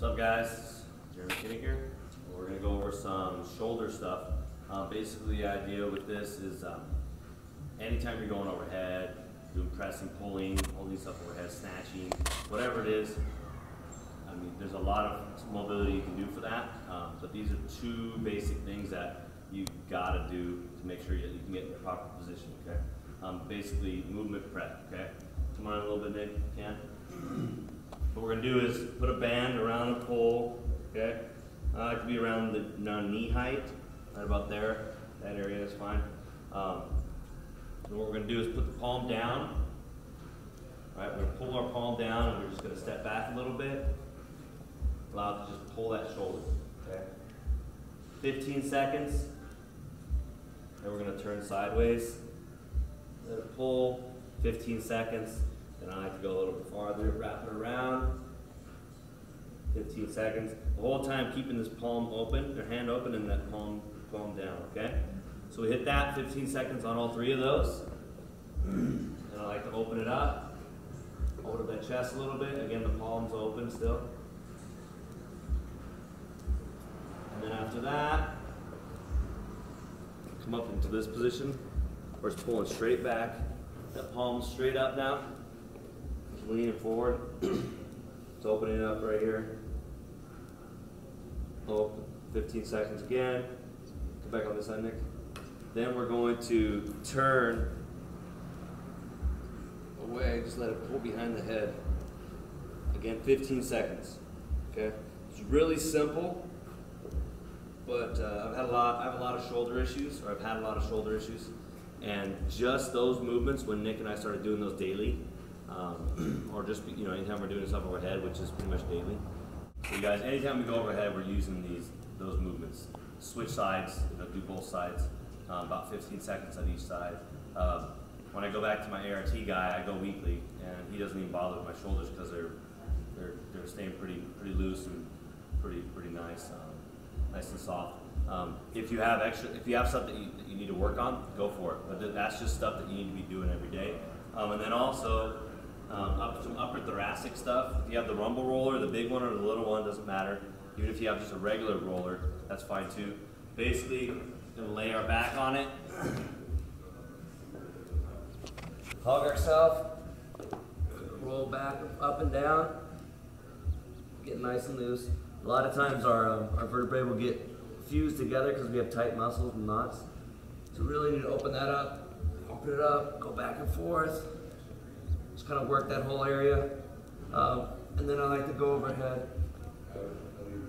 What's up guys? Jeremy Kinnick here. We're gonna go over some shoulder stuff. Uh, basically the idea with this is um, anytime you're going overhead, doing pressing, pulling, holding stuff overhead, snatching, whatever it is, I mean, there's a lot of mobility you can do for that, um, but these are two basic things that you gotta do to make sure that you can get in the proper position, okay? Um, basically, movement prep, okay? Come on a little bit, Nick, you can. What we're gonna do is put a band around a pole, okay? I like to be around the knee height, right about there. That area is fine. Um, and what we're gonna do is put the palm down. Right, we're gonna pull our palm down and we're just gonna step back a little bit. Allow to just pull that shoulder, okay? 15 seconds. Then we're gonna turn sideways. Let it pull, 15 seconds. Then I like to go a little bit farther, wrap it around. 15 seconds. The whole time keeping this palm open, your hand open and that palm, palm down, okay? So we hit that 15 seconds on all three of those. And I like to open it up. hold up that chest a little bit. Again, the palm's open still. And then after that, come up into this position it's pulling straight back. That palm straight up now. Leaning forward. it's opening up right here. Open. 15 seconds again. Come back on this side, Nick. Then we're going to turn away. Just let it pull behind the head. Again, 15 seconds. Okay. It's really simple, but uh, I've had a lot. I have a lot of shoulder issues, or I've had a lot of shoulder issues, and just those movements when Nick and I started doing those daily, um, or just you know anytime we're doing stuff overhead, which is pretty much daily. So you guys, anytime we go overhead, we're using these those movements. Switch sides, you know, do both sides, um, about 15 seconds on each side. Um, when I go back to my ART guy, I go weekly, and he doesn't even bother with my shoulders because they're they're they're staying pretty pretty loose and pretty pretty nice, um, nice and soft. Um, if you have extra, if you have that you, that you need to work on, go for it. But that's just stuff that you need to be doing every day. Um, and then also um, up some upper thoracic stuff. If you have the rumble roller, the big one or the little one, doesn't matter. Even if you have just a regular roller, that's fine too. Basically, gonna lay our back on it, hug ourselves, roll back up and down, get nice and loose. A lot of times our, um, our vertebrae will get fused together because we have tight muscles and knots. So we really need to open that up, open it up, go back and forth. Just kind of work that whole area. Um, and then I like to go overhead,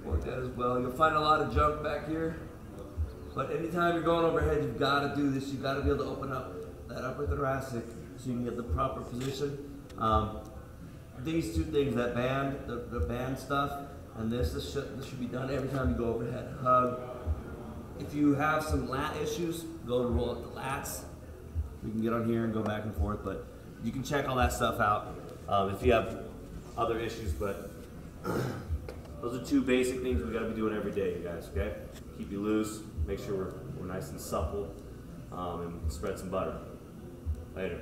work that as well. You'll find a lot of junk back here. But anytime you're going overhead, you've got to do this. You've got to be able to open up that upper thoracic so you can get the proper position. Um, these two things, that band, the, the band stuff, and this, this should, this should be done every time you go overhead. Hug. If you have some lat issues, go to roll up the lats. We can get on here and go back and forth, but you can check all that stuff out um, if you have other issues. But those are two basic things we got to be doing every day, you guys. Okay? Keep you loose. Make sure we're, we're nice and supple, um, and spread some butter. Later.